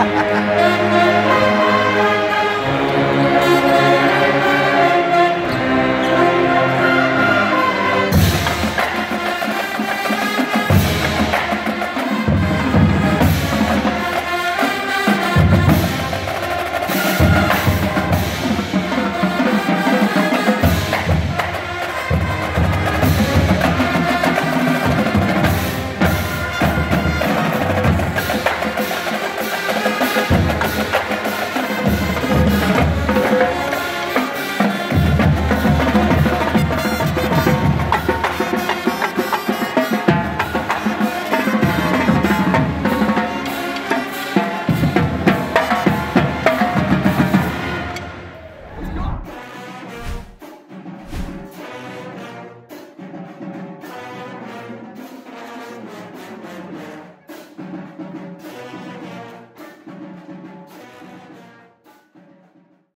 Hahaha.